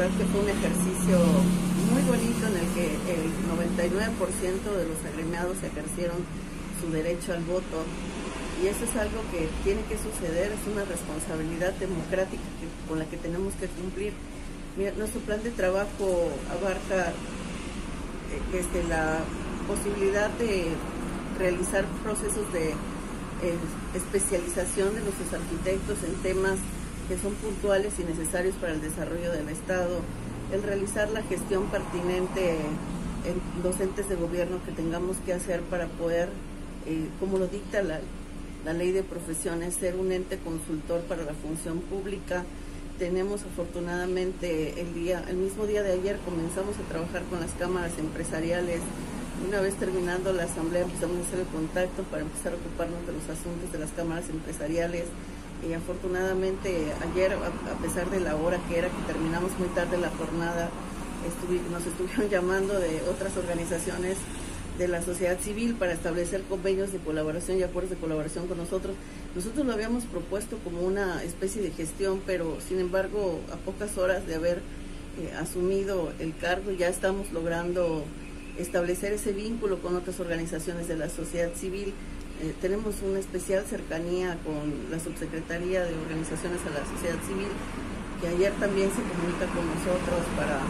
que fue un ejercicio muy bonito en el que el 99% de los agremiados ejercieron su derecho al voto y eso es algo que tiene que suceder, es una responsabilidad democrática con la que tenemos que cumplir. Mira, nuestro plan de trabajo abarca eh, este, la posibilidad de realizar procesos de eh, especialización de nuestros arquitectos en temas que son puntuales y necesarios para el desarrollo del Estado, el realizar la gestión pertinente en docentes de gobierno que tengamos que hacer para poder, eh, como lo dicta la, la ley de profesiones, ser un ente consultor para la función pública. Tenemos afortunadamente el día, el mismo día de ayer comenzamos a trabajar con las cámaras empresariales. Una vez terminando la asamblea empezamos a hacer el contacto para empezar a ocuparnos de los asuntos de las cámaras empresariales y afortunadamente ayer, a pesar de la hora que era, que terminamos muy tarde la jornada, nos estuvieron llamando de otras organizaciones de la sociedad civil para establecer convenios de colaboración y acuerdos de colaboración con nosotros. Nosotros lo habíamos propuesto como una especie de gestión, pero sin embargo, a pocas horas de haber eh, asumido el cargo, ya estamos logrando establecer ese vínculo con otras organizaciones de la sociedad civil. Eh, tenemos una especial cercanía con la Subsecretaría de Organizaciones a la Sociedad Civil, que ayer también se comunica con nosotros para